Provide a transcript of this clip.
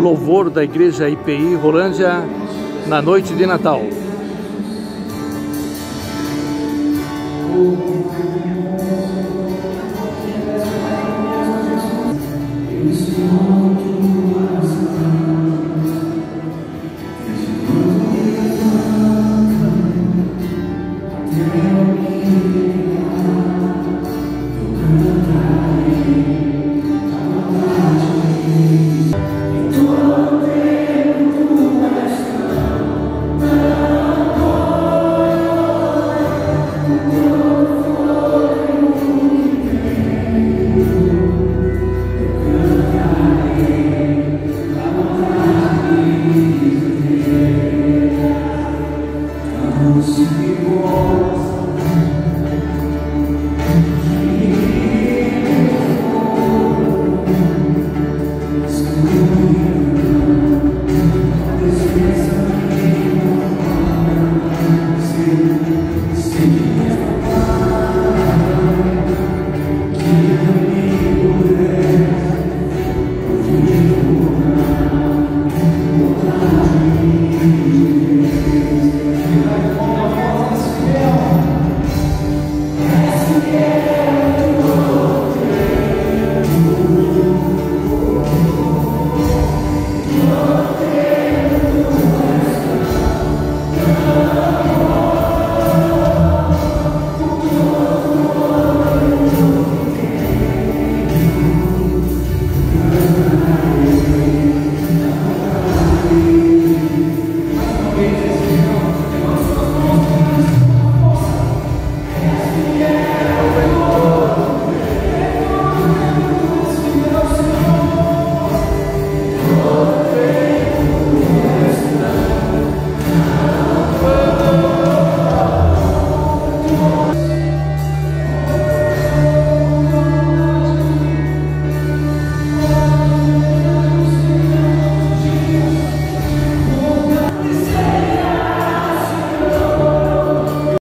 louvor da igreja IPI Rolândia na noite de Natal.